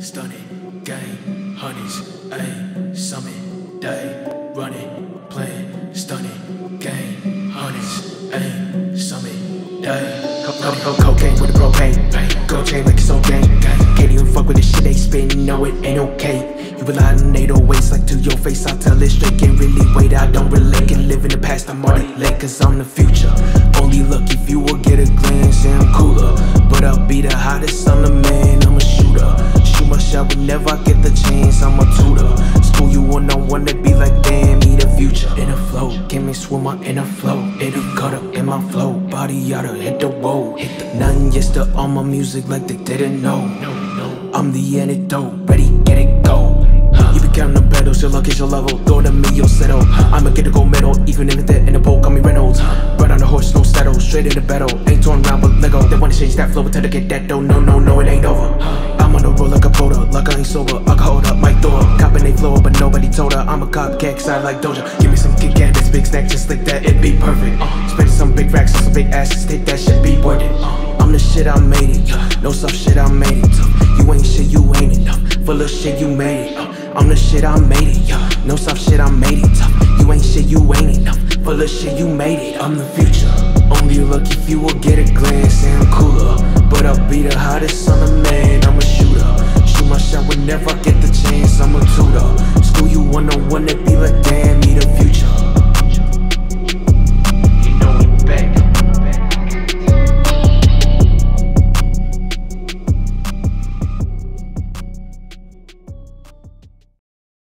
stunning, gang, honeys, aim, summit, day, running, playing, stunning, gang, honeys, aim, summit, day. Co- co- co- cocaine with the propane, gold chain like it's okay. Can't even fuck with the shit they spin, no it ain't okay. You rely on 808s like to your face, I tell it straight, can't really wait, I don't relate, can live in the past, I'm already late, cause I'm the future. Only luck if you will get a glance, and I'm cooler. They be like, damn, me the future. In a flow, give me swimmer in a flow. In a cut up in my flow, body oughta hit the road. Hit the nothing just to all my music like they didn't know. I'm the antidote, ready, get it, go. You be counting the battles, your luck is your level. Oh, throw to me, you'll settle. I'ma get a gold medal, even if it's in the pole, call me Reynolds. Ride on the horse, no saddle, straight in the battle. Ain't torn around with Lego. They wanna change that flow, tell to get that dough. No, no, no, it ain't over. I'm on the road like a boulder, like I ain't sober. I can hold up my door. Copping they flow, but nobody told her. I'm a cause I like Doja. Give me some Kit Kat, this big snack, just like that, it be perfect. Uh, spending some big racks on some big asses, take that shit, be worth it. Uh, I'm the shit, I made it. No soft shit, I made it. You ain't shit, you ain't enough. Full of shit, you made it. I'm the shit, I made it. No soft shit, I made it. You ain't shit, you ain't enough. Full of shit, you made it. I'm the future. Only luck if you will get a glance, and I'm cooler. But I'll be the hottest, I'm a man, I'm a shooter. Shoot my shot whenever I get I'm a tutor. School you one on one, they be like, damn, me.